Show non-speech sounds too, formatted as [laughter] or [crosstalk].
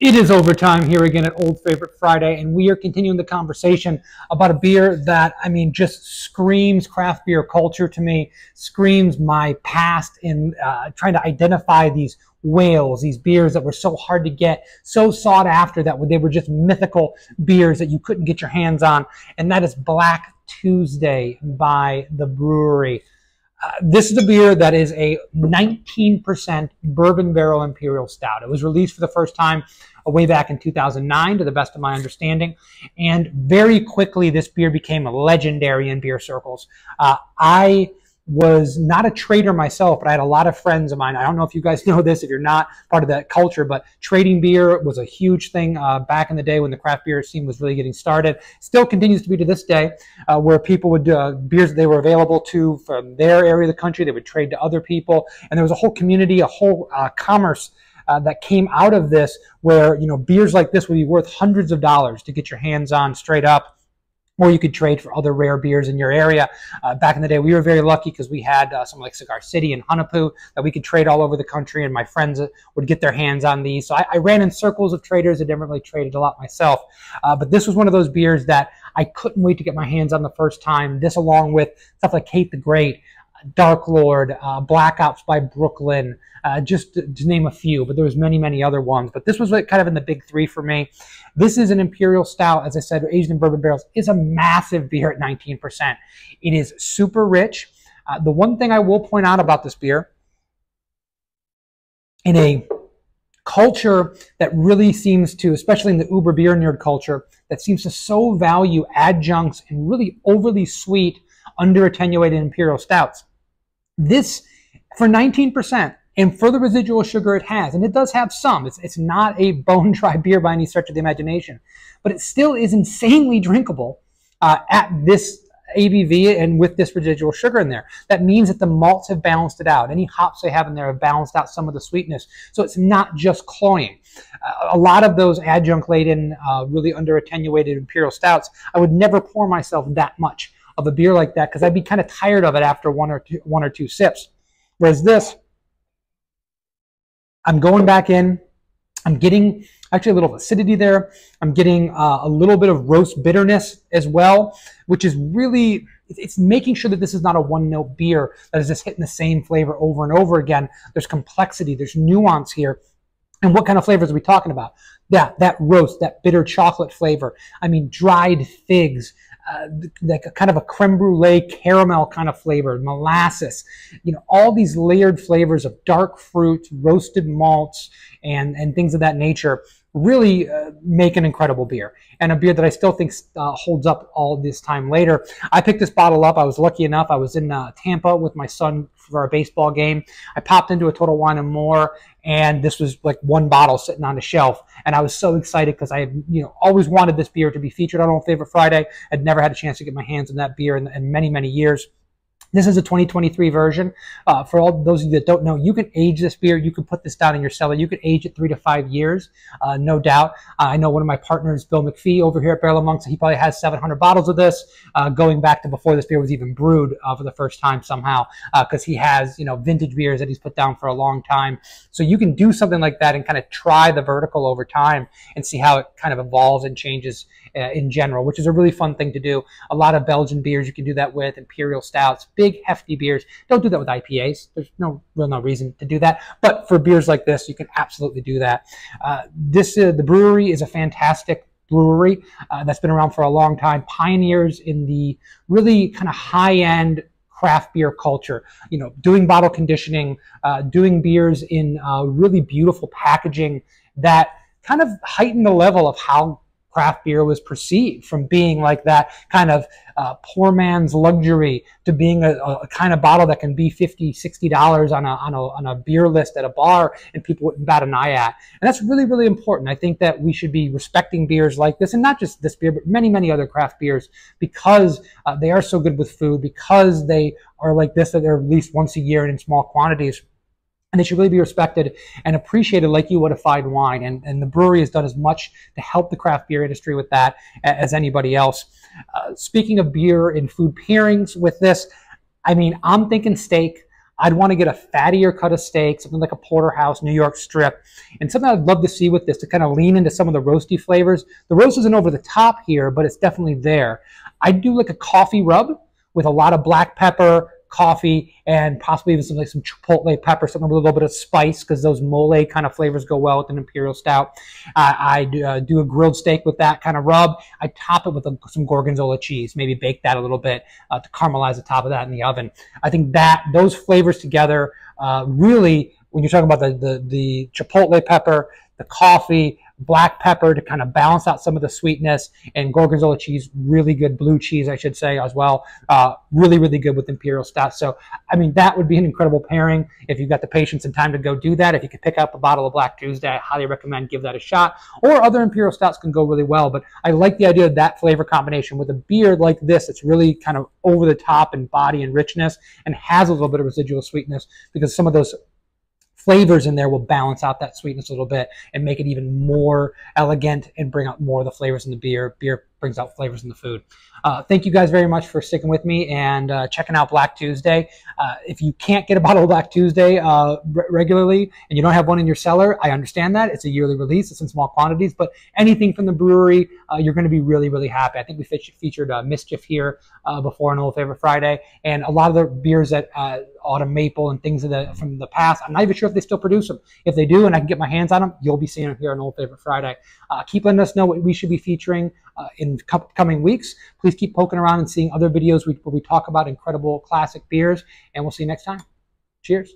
It is overtime here again at Old Favorite Friday, and we are continuing the conversation about a beer that, I mean, just screams craft beer culture to me, screams my past in uh, trying to identify these whales, these beers that were so hard to get, so sought after that they were just mythical beers that you couldn't get your hands on, and that is Black Tuesday by the Bruery. Uh, this is a beer that is a 19% bourbon barrel imperial stout. It was released for the first time uh, way back in 2009, to the best of my understanding. And very quickly, this beer became legendary in beer circles. Uh, I was not a trader myself, but I had a lot of friends of mine. I don't know if you guys [laughs] know this, if you're not part of that culture, but trading beer was a huge thing uh, back in the day when the craft beer scene was really getting started. Still continues to be to this day, uh, where people would uh, beers that they were available to from their area of the country, they would trade to other people, and there was a whole community, a whole uh, commerce. Uh, that came out of this where you know beers like this would be worth hundreds of dollars to get your hands on straight up or you could trade for other rare beers in your area. Uh, back in the day, we were very lucky because we had uh, something like Cigar City and Hunahpu that we could trade all over the country, and my friends would get their hands on these. So I, I ran in circles of traders. I never really traded a lot myself, uh, but this was one of those beers that I couldn't wait to get my hands on the first time. This, along with stuff like Kate the Great, Dark Lord, uh, Black Ops by Brooklyn, uh, just to, to, name a few, but there was many, many other ones. But this was kind of in the big three for me. This is an Imperial style, as I said, in bourbon barrels. It's a massive beer at 19%. It is super rich. Uh, the one thing I will point out about this beer, in a culture that really seems to, especially in the uber beer nerd culture, that seems to so value adjuncts and really overly sweet, under attenuated imperial stouts. This, for 19%, and for the residual sugar it has, and it does have some, it's, it's not a bone dry [laughs] beer by any stretch of the imagination, but it still is insanely drinkable uh, at this ABV and with this residual sugar in there. That means that the malts have balanced it out. Any hops they have in there have balanced out some of the sweetness. So it's not just cloying. Uh, a lot of those adjunct laden, uh, really under attenuated imperial stouts, I would never pour myself that much of a beer like that because I'd be kind of tired of it after one or two, one or two sips. Whereas this, I'm going back in, I'm getting actually a little acidity there. I'm getting uh, a little bit of roast bitterness as well, which is really, it's making sure that this is not a one note beer that is just hitting the same flavor over and over again. There's complexity, there's nuance here. And what kind of flavors are we talking about? That, that roast, that bitter chocolate flavor. I mean, dried figs, uh, like a kind of a creme brulee caramel kind of flavor, molasses, you know, all these layered flavors of dark fruit, roasted malts, and, and things of that nature really uh, make an incredible beer and a beer that I still think uh, holds up all this time later. I picked this bottle up. I was lucky enough. I was in uh, Tampa with my son for a baseball game. I popped into a Total Wine and More, and this was like one bottle sitting on the shelf. And I was so excited because I had, you know, always wanted this beer to be featured on Old Favorite Friday. I'd never had a chance to get my hands on that beer in, in many, many years. This is a 2023 version. Uh, for all those of you that don't know, you can age this beer. You can put this down in your cellar. You can age it three to five years, uh, no doubt. Uh, I know one of my partners, Bill McPhee, over here at Barrel of Monks, he probably has 700 bottles of this, uh, going back to before this beer was even brewed uh, for the first time somehow, because uh, he has you know vintage beers that he's put down for a long time. So you can do something like that and kind of try the vertical over time and see how it kind of evolves and changes in general, which is a really fun thing to do. A lot of Belgian beers you can do that with, imperial stouts big, hefty beers. Don't do that with IPAs. There's no real no reason to do that. But for beers like this, you can absolutely do that. Uh, this uh, the Bruery is a fantastic brewery uh, that's been around for a long time. Pioneers in the really kind of high end craft beer culture. You know, doing bottle conditioning, uh, doing beers in uh, really beautiful packaging that kind of heighten the level of how craft beer was perceived from being like that kind of uh, poor man's luxury to being a, a, kind of bottle that can be 50 60 dollars on a, on a on a beer list at a bar and people wouldn't bat an eye at. And that's really really important. I think that we should be respecting beers like this and not just this beer but many many other craft beers because uh, they are so good with food because they are like this that they're released once a year and in small quantities and they should really be respected and appreciated like you would a fine wine. And, and the Bruery has done as much to help the craft beer industry with that as anybody else. Uh, speaking of beer and food pairings with this, I mean, I'm thinking steak. I'd want to get a fattier cut of steak, something like a porterhouse, New York strip, and something I'd love to see with this to kind of lean into some of the roasty flavors. The roast isn't over the top here, but it's definitely there. I'd do like a coffee rub with a lot of black pepper, coffee, and possibly even some like some chipotle pepper, something with a little bit of spice because those mole kind of flavors go well with an imperial stout. I do, uh, do, a grilled steak with that kind of rub. I top it with a, some gorgonzola cheese, maybe bake that a little bit uh, to caramelize the top of that in the oven. I think that those flavors together uh, really, when you're talking about the, the, the chipotle pepper, the coffee, black pepper to kind of balance out some of the sweetness, and gorgonzola cheese, really good blue cheese, I should say, as well. Uh, really, really good with imperial stout. So, I mean, that would be an incredible pairing if you've got the patience and time to go do that. If you could pick up a bottle of Black Tuesday, I highly recommend give that a shot. Or other imperial stouts can go really well, but I like the idea of that flavor combination with a beer like this. It's really kind of over the top in body and richness, and has a little bit of residual sweetness because some of those flavors in there will balance out that sweetness a little bit and make it even more elegant and bring out more of the flavors in the beer. Beer brings out flavors in the food. Uh, thank you guys very much for sticking with me and uh, checking out Black Tuesday. Uh, if you can't get a [laughs] bottle of Black Tuesday uh, re- regularly and you don't have one in your cellar, I understand that. It's a yearly release, it's in small quantities, but anything from the Bruery, uh, you're going to be really, really happy. I think we featured uh, Mischief here before on Old Favorite Friday, and a lot of the beers that Autumn Maple and things the, from the past, I'm not even sure if they still produce them. If they do and I can get my hands on them, you'll be seeing them here on Old Favorite Friday. Uh, keep letting us know what we should be featuring uh, in coming weeks. Please keep poking around and seeing other videos where we talk about incredible classic beers, and we'll see you next time. Cheers.